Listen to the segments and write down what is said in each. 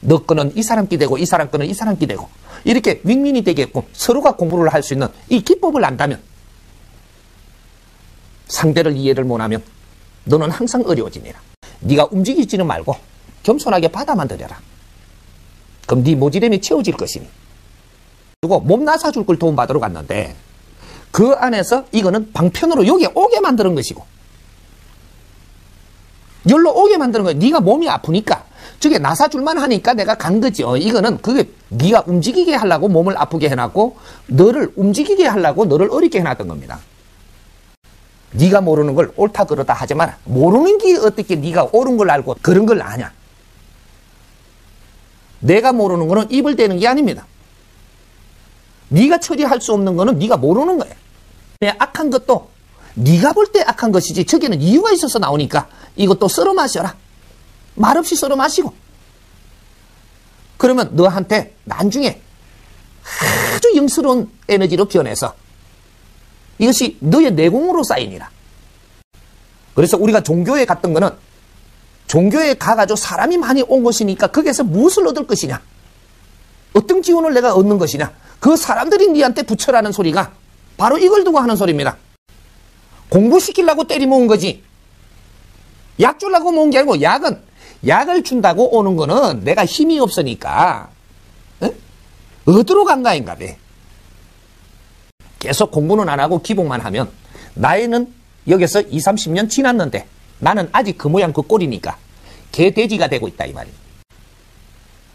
너 거는 이 사람 끼되고 이 사람 거는 이 사람 끼되고 이렇게 윈윈이 되게끔 서로가 공부를 할 수 있는 이 기법을 안다면 상대를 이해를 못하면 너는 항상 어려워지니라. 네가 움직이지는 말고 겸손하게 받아만 들여라. 그럼 네 모지름이 채워질 것이니. 그리고 몸 나사줄 걸 도움받으러 갔는데 그 안에서 이거는 방편으로 여기 오게 만드는 것이고 열로 오게 만드는 거야. 네가 몸이 아프니까 저게 나사줄만 하니까 내가 간 거지. 어, 이거는 그게 네가 움직이게 하려고 몸을 아프게 해놨고 너를 움직이게 하려고 너를 어렵게 해놨던 겁니다. 네가 모르는 걸 옳다 그러다 하지 마라. 모르는 게 어떻게 네가 옳은 걸 알고 그런 걸 아냐. 내가 모르는 거는 입을 대는 게 아닙니다. 네가 처리할 수 없는 거는 네가 모르는 거야. 악한 것도 네가 볼 때 악한 것이지 저기는 이유가 있어서 나오니까 이것도 썰어 마셔라. 말없이 썰어 마시고. 그러면 너한테 나중에 아주 영스러운 에너지로 변해서 이것이 너의 내공으로 쌓이니라. 그래서 우리가 종교에 갔던 거는 종교에 가가지고 사람이 많이 온 것이니까 거기에서 무엇을 얻을 것이냐? 어떤 기운을 내가 얻는 것이냐? 그 사람들이 니한테 붙여라는 소리가 바로 이걸 두고 하는 소리입니다. 공부시키려고 때리 모은 거지. 약 주려고 모은 게 아니고 약은 약을 준다고 오는 거는 내가 힘이 없으니까 에? 어디로 간가인가 봐. 계속 공부는 안 하고 기복만 하면 나이는 여기서 2, 30년 지났는데 나는 아직 그 모양 그 꼴이니까 개돼지가 되고 있다 이 말이야.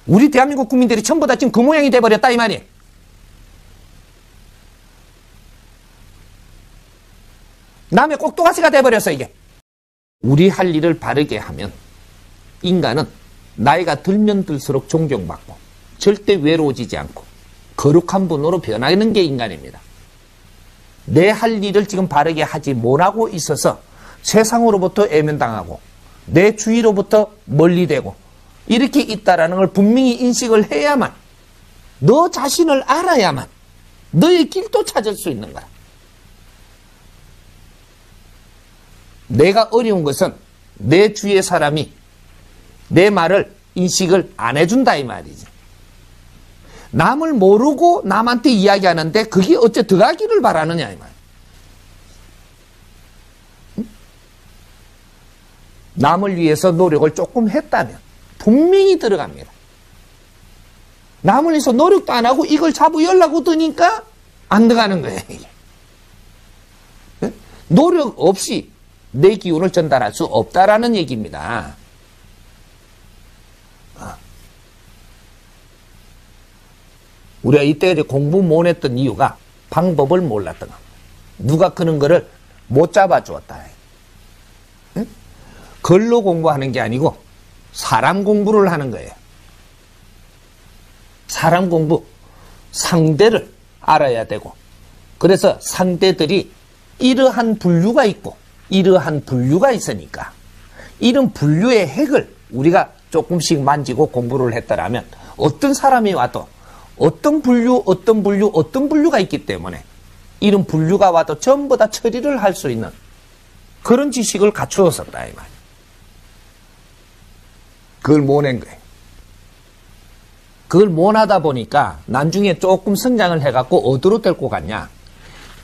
우리 대한민국 국민들이 전부 다 지금 그 모양이 돼버렸다 이 말이야. 남의 꼭두가시가 돼버렸어 이게. 우리 할 일을 바르게 하면 인간은 나이가 들면 들수록 존경받고 절대 외로워지지 않고 거룩한 분으로 변하는 게 인간입니다. 내 할 일을 지금 바르게 하지 못하고 있어서 세상으로부터 애면당하고 내 주위로부터 멀리되고 이렇게 있다라는 걸 분명히 인식을 해야만 너 자신을 알아야만 너의 길도 찾을 수 있는 거야. 내가 어려운 것은 내 주위의 사람이 내 말을 인식을 안 해준다 이 말이지. 남을 모르고 남한테 이야기하는데 그게 어째 들어가기를 바라느냐 이 말. 남을 위해서 노력을 조금 했다면 분명히 들어갑니다. 남을 위해서 노력도 안 하고 이걸 잡으려고 드니까 안 들어가는 거예요. 노력 없이 내 기운을 전달할 수 없다라는 얘기입니다. 우리가 이때 공부 못 했던 이유가 방법을 몰랐던 겁니다. 누가 그런 거를 못 잡아주었다. 응? 글로 공부하는 게 아니고 사람 공부를 하는 거예요. 사람 공부, 상대를 알아야 되고, 그래서 상대들이 이러한 분류가 있고, 이러한 분류가 있으니까, 이런 분류의 핵을 우리가 조금씩 만지고 공부를 했더라면, 어떤 사람이 와도 어떤 분류, 어떤 분류, 어떤 분류가 있기 때문에 이런 분류가 와도 전부 다 처리를 할 수 있는 그런 지식을 갖추었었다, 이 말. 그걸 못낸 거예요. 그걸 못하다 보니까 나중에 조금 성장을 해갖고 어디로 데리고 갔냐.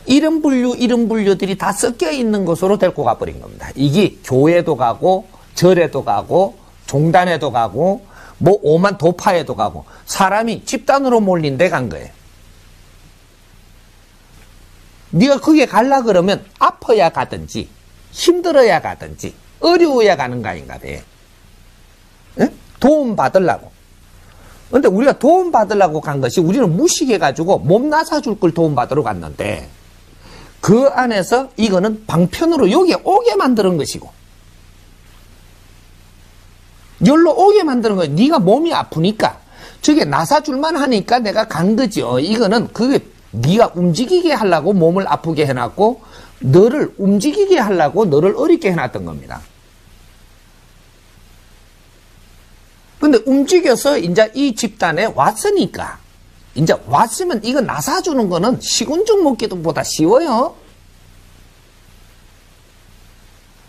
이런 분류, 이런 분류들이 다 섞여 있는 곳으로 데리고 가버린 겁니다. 이게 교회도 가고, 절에도 가고, 종단에도 가고, 뭐 오만 도파에도 가고 사람이 집단으로 몰린 데 간 거예요. 네가 거기에 갈라 그러면 아파야 가든지 힘들어야 가든지 어려워야 가는 거 아닌가 봐. 에? 도움 받으려고. 근데 우리가 도움 받으려고 간 것이 우리는 무식해가지고 몸 나사줄 걸 도움 받으러 갔는데 그 안에서 이거는 방편으로 여기에 오게 만드는 것이고 열로 오게 만드는 거예요. 네가 몸이 아프니까 저게 나사줄만 하니까 내가 간 거죠. 이거는 그게 네가 움직이게 하려고 몸을 아프게 해놨고 너를 움직이게 하려고 너를 어렵게 해놨던 겁니다. 근데 움직여서 이제 이 집단에 왔으니까 이제 왔으면 이거 나사주는 거는 시군죽 먹기도 보다 쉬워요.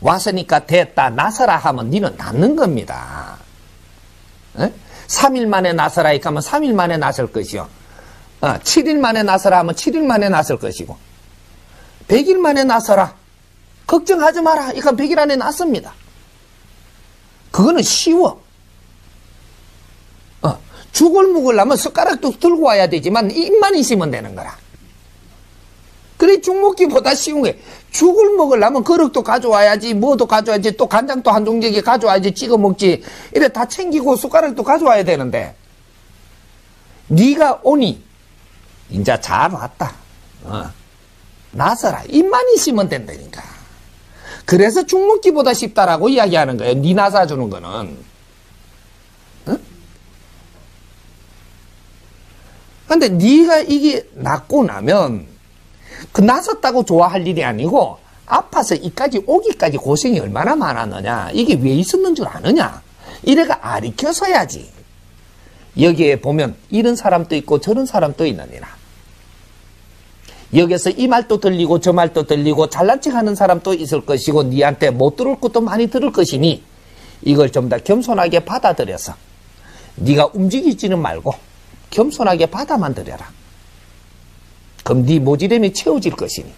왔으니까 됐다 나서라 하면 니는 낫는 겁니다. 에? 3일 만에 나서라 하면 3일 만에 나설 것이요. 어, 7일 만에 나서라 하면 7일 만에 나설 것이고 100일 만에 나서라. 걱정하지 마라. 이건 100일 안에 났습니다. 그거는 쉬워. 어, 죽을 먹으려면 숟가락도 들고 와야 되지만 입만 있으면 되는 거라. 그래 죽 먹기보다 쉬운 게. 죽을 먹으려면 그릇도 가져와야지 뭐도 가져와야지 또 간장도 한 종지기 가져와야지 찍어 먹지. 이래 다 챙기고 숟가락도 가져와야 되는데. 네가 오니 인자 잘 왔다. 어. 나서라. 입만 있으면 된다니까. 그래서 죽 먹기보다 쉽다라고 이야기하는 거예요. 네 나사주는 거는. 어? 근데 네가 이게 낫고 나면 그 나섰다고 좋아할 일이 아니고 아파서 이까지 오기까지 고생이 얼마나 많았느냐. 이게 왜 있었는 줄 아느냐. 이래가 아리켜서야지. 여기에 보면 이런 사람도 있고 저런 사람도 있느니라. 여기서 이 말도 들리고 저 말도 들리고 잘난 척하는 사람도 있을 것이고 니한테 못 들을 것도 많이 들을 것이니 이걸 좀 더 겸손하게 받아들여서 네가 움직이지는 말고 겸손하게 받아만 들여라 네 모지름이 채워질 것이니.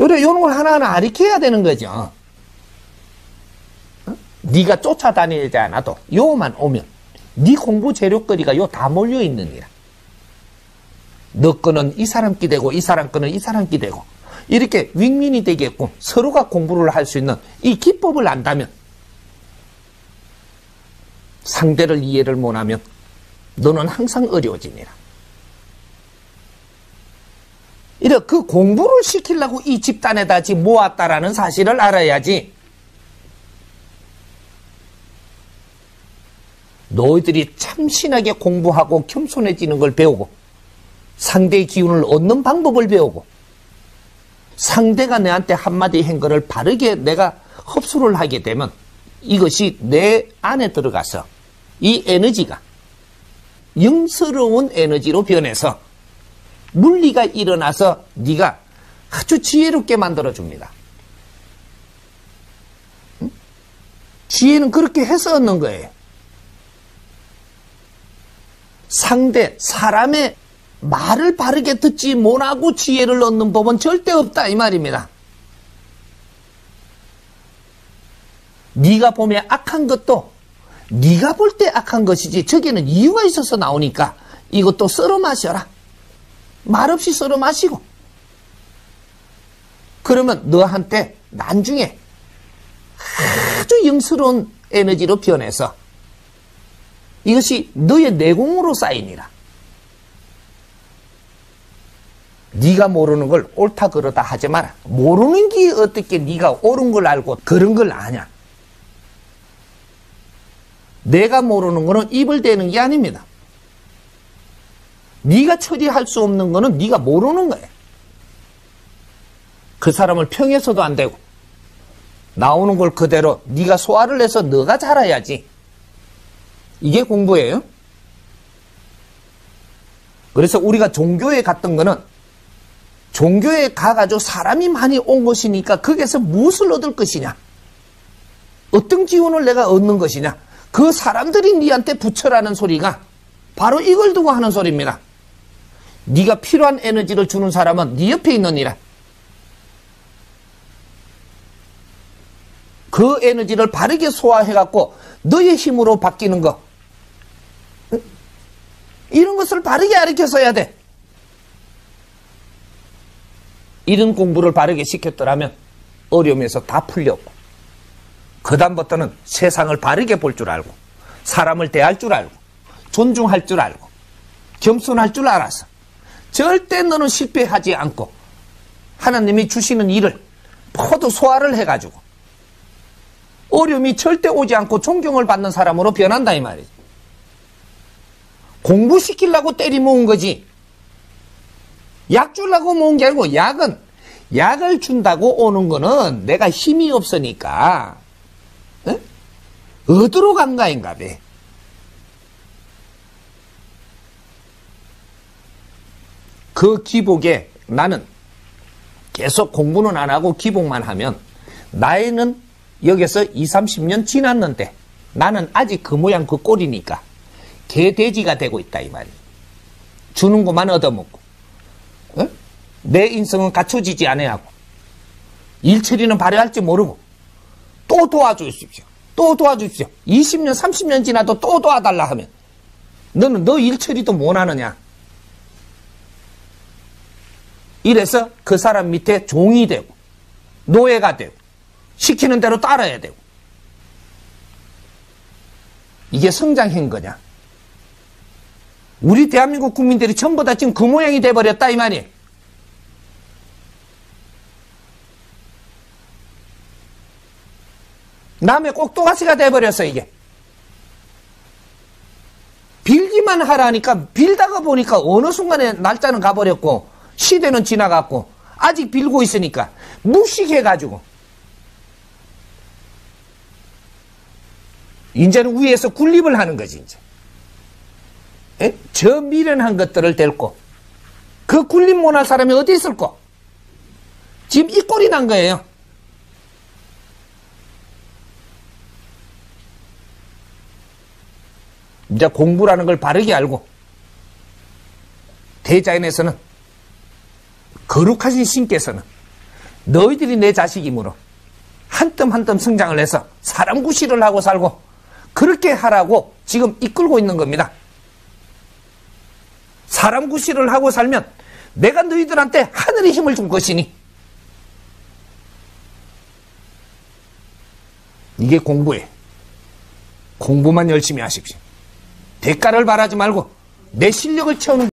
요래 이런 걸 하나하나 아리켜야 되는 거죠. 어? 네가 쫓아다니지 않아도 요만 오면 네 공부 재료거리가 요 다 몰려 있느니라. 너 거는 이 사람 끼 되고 이 사람 거는 이 사람 끼 되고 이렇게 윈윈이 되게끔 서로가 공부를 할 수 있는 이 기법을 안다면 상대를 이해를 못하면 너는 항상 어려워지니라. 이래 그 공부를 시키려고 이 집단에다 지금 모았다라는 사실을 알아야지. 너희들이 참신하게 공부하고 겸손해지는 걸 배우고 상대의 기운을 얻는 방법을 배우고 상대가 내한테 한마디 한 거를 바르게 내가 흡수를 하게 되면 이것이 내 안에 들어가서 이 에너지가 영스러운 에너지로 변해서 물리가 일어나서 네가 아주 지혜롭게 만들어 줍니다. 지혜는 그렇게 해서 얻는 거예요. 상대 사람의 말을 바르게 듣지 못하고 지혜를 얻는 법은 절대 없다 이 말입니다. 네가 보면 악한 것도 네가 볼 때 악한 것이지 저기는 이유가 있어서 나오니까 이것도 썰어 마셔라. 말없이 썰어 마시고 그러면 너한테 나중에 아주 영스러운 에너지로 변해서 이것이 너의 내공으로 쌓이니라. 네가 모르는 걸 옳다 그러다 하지 마라. 모르는 게 어떻게 네가 옳은 걸 알고 그런 걸 아냐. 내가 모르는 거는 입을 대는 게 아닙니다. 네가 처리할 수 없는 거는 네가 모르는 거예요. 그 사람을 평해서도 안 되고 나오는 걸 그대로 네가 소화를 해서 너가 잘해야지. 이게 공부예요. 그래서 우리가 종교에 갔던 거는 종교에 가가지고 사람이 많이 온 것이니까 거기에서 무엇을 얻을 것이냐? 어떤 기운을 내가 얻는 것이냐? 그 사람들이 네한테 붙여라는 소리가 바로 이걸 두고 하는 소리입니다. 네가 필요한 에너지를 주는 사람은 네 옆에 있느니라. 그 에너지를 바르게 소화해갖고 너의 힘으로 바뀌는 거. 이런 것을 바르게 가르쳐서야 돼. 이런 공부를 바르게 시켰더라면 어려움에서 다 풀렸고 그 다음부터는 세상을 바르게 볼 줄 알고 사람을 대할 줄 알고 존중할 줄 알고 겸손할 줄 알아서 절대 너는 실패하지 않고 하나님이 주시는 일을 모두 소화를 해가지고 어려움이 절대 오지 않고 존경을 받는 사람으로 변한다 이 말이지. 공부시키려고 때리 모은 거지. 약 주려고 모은 게 아니고 약은 약을 준다고 오는 거는 내가 힘이 없으니까 에? 어디로 간가인가 봐. 그 기복에 나는 계속 공부는 안 하고 기복만 하면 나이는 여기서 2, 30년 지났는데 나는 아직 그 모양 그 꼴이니까 개 돼지가 되고 있다 이 말이야. 주는 것만 얻어먹고 어? 내 인성은 갖춰지지 않아야고 일처리는 발휘할지 모르고 또 도와주십시오. 또 도와주십시오. 20년 30년 지나도 또 도와달라 하면 너는 너 일처리도 못하느냐. 이래서 그 사람 밑에 종이 되고 노예가 되고 시키는 대로 따라야 되고 이게 성장한 거냐? 우리 대한민국 국민들이 전부 다 지금 그 모양이 돼버렸다 이 말이에요. 남의 꼭두가시가 돼버렸어 이게. 빌기만 하라니까 빌다가 보니까 어느 순간에 날짜는 가버렸고 시대는 지나갔고 아직 빌고 있으니까 무식해가지고 이제는 위에서 군립을 하는 거지 이제. 에? 저 미련한 것들을 데리고 그 군립 못할 사람이 어디 있을까? 지금 이 꼴이 난 거예요. 이제 공부라는 걸 바르게 알고 대자연에서는 거룩하신 신께서는 너희들이 내 자식이므로 한 뜸 한 뜸 성장을 해서 사람 구실을 하고 살고 그렇게 하라고 지금 이끌고 있는 겁니다. 사람 구실을 하고 살면 내가 너희들한테 하늘의 힘을 줄 것이니 이게 공부예요. 공부만 열심히 하십시오. 대가를 바라지 말고 내 실력을 채우는